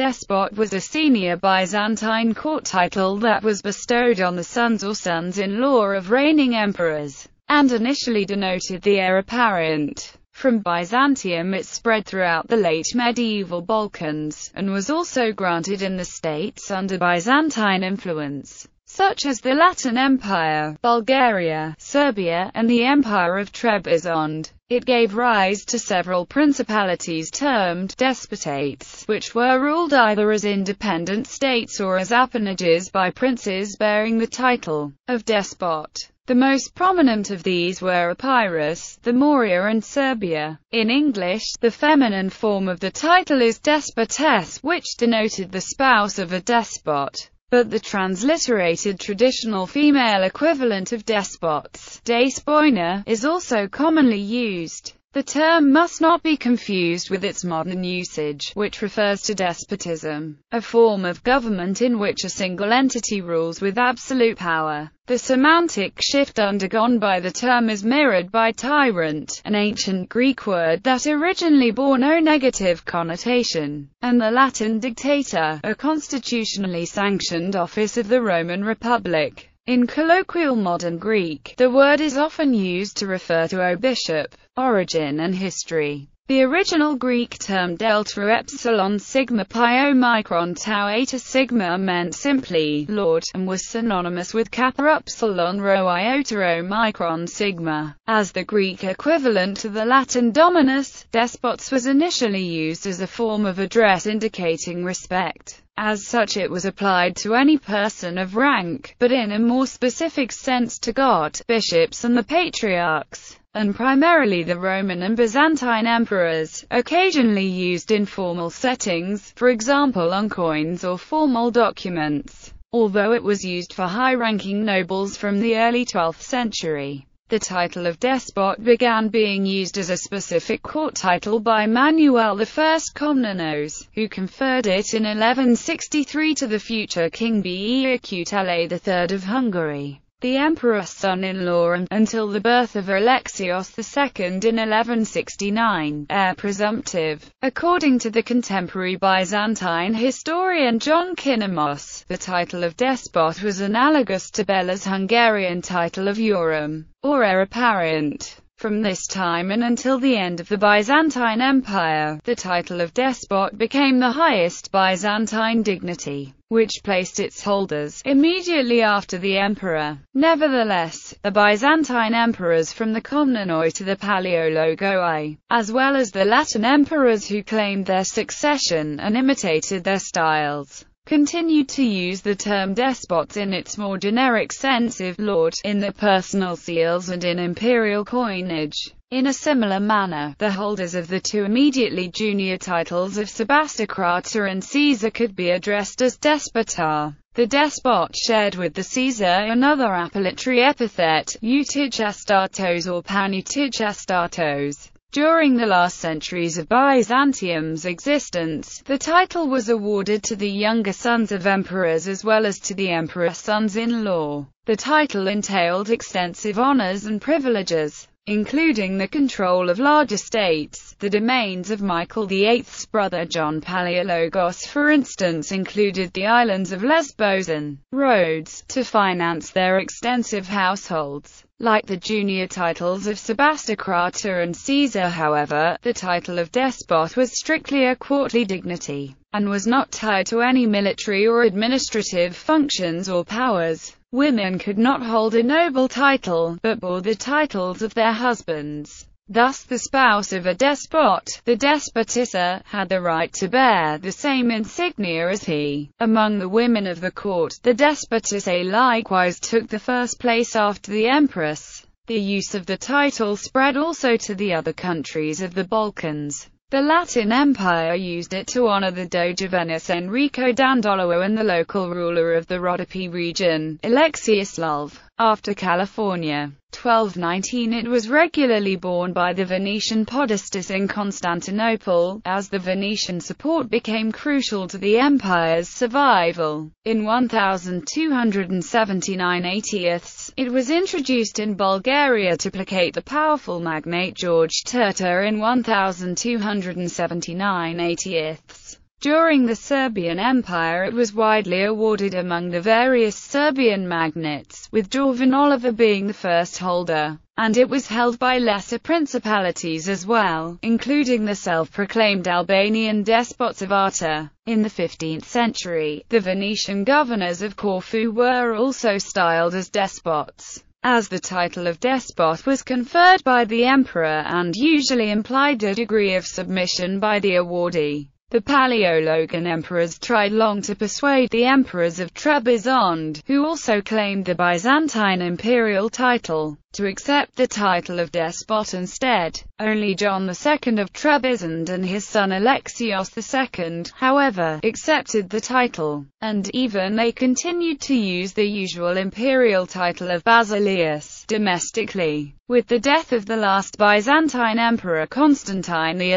Despot was a senior Byzantine court title that was bestowed on the sons or sons-in-law of reigning emperors, and initially denoted the heir apparent. From Byzantium it spread throughout the late medieval Balkans, and was also granted in the states under Byzantine influence, such as the Latin Empire, Bulgaria, Serbia, and the Empire of Trebizond. It gave rise to several principalities termed despotates, which were ruled either as independent states or as appanages by princes bearing the title of despot. The most prominent of these were Epirus, the Morea and Serbia. In English, the feminine form of the title is despotess, which denoted the spouse of a despot. But the transliterated traditional female equivalent of despots, despoina, is also commonly used. The term must not be confused with its modern usage, which refers to despotism, a form of government in which a single entity rules with absolute power. The semantic shift undergone by the term is mirrored by tyrant, an ancient Greek word that originally bore no negative connotation, and the Latin dictator, a constitutionally sanctioned office of the Roman Republic. In colloquial modern Greek, the word is often used to refer to a bishop. Origin and history the original Greek term delta epsilon sigma pi omicron tau eta sigma meant simply Lord, and was synonymous with kappa epsilon rho iota omicron sigma. As the Greek equivalent to the Latin dominus, despots was initially used as a form of address indicating respect. As such it was applied to any person of rank, but in a more specific sense to God, bishops and the patriarchs, and primarily the Roman and Byzantine emperors, occasionally used in formal settings, for example on coins or formal documents, although it was used for high-ranking nobles from the early 12th century. The title of despot began being used as a specific court title by Manuel I Komnenos, who conferred it in 1163 to the future King Beukutele III of Hungary the emperor's son-in-law until the birth of Alexios II in 1169, heir presumptive. According to the contemporary Byzantine historian John Kinnamos, the title of despot was analogous to Bela's Hungarian title of Urim, or heir apparent. From this time and until the end of the Byzantine Empire, the title of despot became the highest Byzantine dignity, which placed its holders immediately after the emperor. Nevertheless, the Byzantine emperors from the Komnenoi to the Paleologoi, as well as the Latin emperors who claimed their succession and imitated their styles, continued to use the term despots in its more generic sense of lord in their personal seals and in imperial coinage. In a similar manner, the holders of the two immediately junior titles of Sebastocrator and Caesar could be addressed as despotar. The despot shared with the Caesar another appellatory epithet, eutychestatos or paneutychestatos. During the last centuries of Byzantium's existence, the title was awarded to the younger sons of emperors as well as to the emperor's sons-in-law. The title entailed extensive honors and privileges, including the control of large estates. The domains of Michael VIII's brother John Palaiologos for instance included the islands of Lesbos and Rhodes, to finance their extensive households. Like the junior titles of Sebastocrator and Caesar however, the title of despot was strictly a courtly dignity, and was not tied to any military or administrative functions or powers. Women could not hold a noble title, but bore the titles of their husbands. Thus the spouse of a despot, the despotissa, had the right to bear the same insignia as he. Among the women of the court, the despotissa likewise took the first place after the empress. The use of the title spread also to the other countries of the Balkans. The Latin Empire used it to honor the Doge of Venice Enrico Dandolo and the local ruler of the Rhodope region, Alexius Slav. After California, 1219 it was regularly borne by the Venetian podestas in Constantinople, as the Venetian support became crucial to the empire's survival. In 1279 80ths, it was introduced in Bulgaria to placate the powerful magnate George Terter in 1279 80ths. During the Serbian Empire it was widely awarded among the various Serbian magnates, with Jovan Oliver being the first holder, and it was held by lesser principalities as well, including the self-proclaimed Albanian despots of Arta. In the 15th century, the Venetian governors of Corfu were also styled as despots as the title of despot was conferred by the emperor and usually implied a degree of submission by the awardee. The Paleologan emperors tried long to persuade the emperors of Trebizond, who also claimed the Byzantine imperial title, to accept the title of despot instead. Only John II of Trebizond and his son Alexios II, however, accepted the title, and even they continued to use the usual imperial title of Basileus domestically. With the death of the last Byzantine emperor Constantine XI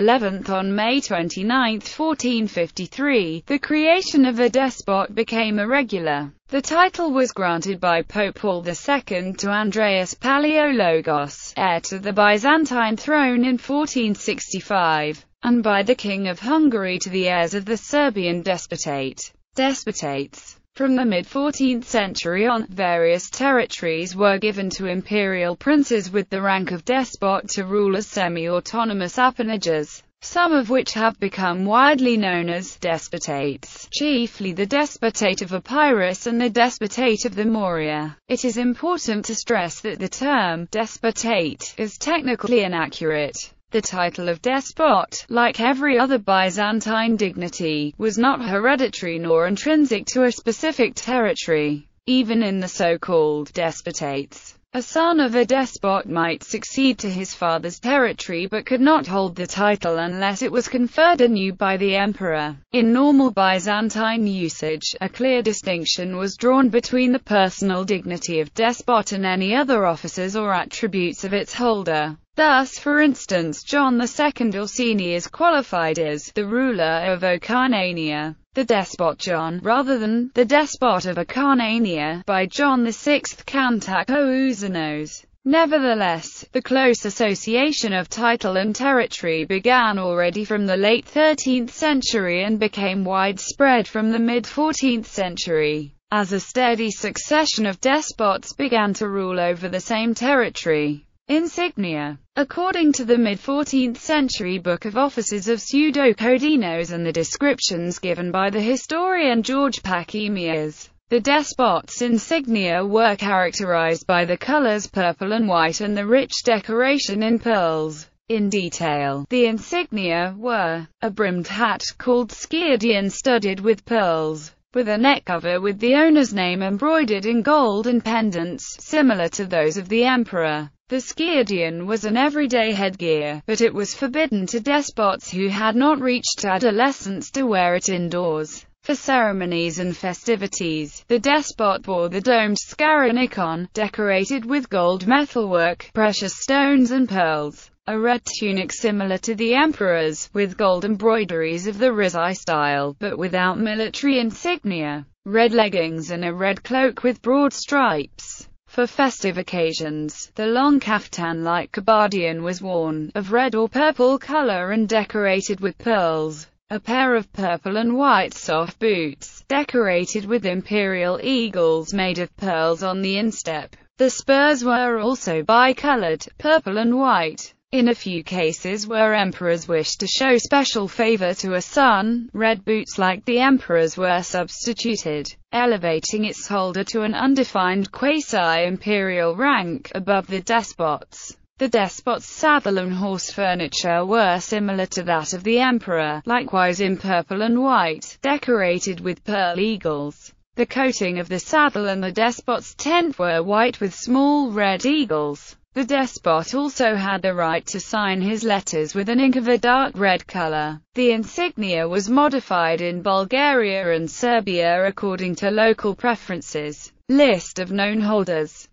on May 29, 1453, the creation of a despot became irregular. The title was granted by Pope Paul II to Andreas Palaiologos, heir to the Byzantine throne in 1465, and by the King of Hungary to the heirs of the Serbian despotate. Despotates from the mid-14th century on, various territories were given to imperial princes with the rank of despot to rule as semi-autonomous appanages, some of which have become widely known as despotates, chiefly the despotate of Epirus and the despotate of the Morea. It is important to stress that the term despotate is technically inaccurate. The title of despot, like every other Byzantine dignity, was not hereditary nor intrinsic to a specific territory. Even in the so-called despotates, a son of a despot might succeed to his father's territory but could not hold the title unless it was conferred anew by the emperor. In normal Byzantine usage, a clear distinction was drawn between the personal dignity of despot and any other offices or attributes of its holder. Thus, for instance, John II Orsini is qualified as the ruler of Acarnania, the despot John, rather than the despot of Acarnania, by John VI Kantakouzenos. Nevertheless, the close association of title and territory began already from the late 13th century and became widespread from the mid-14th century, as a steady succession of despots began to rule over the same territory. Insignia. According to the mid-14th century Book of Offices of Pseudo-Codinos and the descriptions given by the historian George Pachymeres, the despot's insignia were characterized by the colors purple and white and the rich decoration in pearls. In detail, the insignia were a brimmed hat called skiadion studded with pearls, with a neck cover with the owner's name embroidered in gold and pendants, similar to those of the emperor. The skiadion was an everyday headgear, but it was forbidden to despots who had not reached adolescence to wear it indoors. For ceremonies and festivities, the despot wore the domed skaranikon, decorated with gold metalwork, precious stones and pearls, a red tunic similar to the emperor's, with gold embroideries of the Rizai style, but without military insignia, red leggings and a red cloak with broad stripes. For festive occasions, the long kaftan-like kabbadion was worn, of red or purple color and decorated with pearls. A pair of purple and white soft boots, decorated with imperial eagles made of pearls on the instep. The spurs were also bicolored, purple and white. In a few cases where emperors wished to show special favor to a son, red boots like the emperor's were substituted, elevating its holder to an undefined quasi-imperial rank, above the despot's. The despot's saddle and horse furniture were similar to that of the emperor, likewise in purple and white, decorated with pearl eagles. The coating of the saddle and the despot's tent were white with small red eagles. The despot also had the right to sign his letters with an ink of a dark red color. The insignia was modified in Bulgaria and Serbia according to local preferences. List of known holders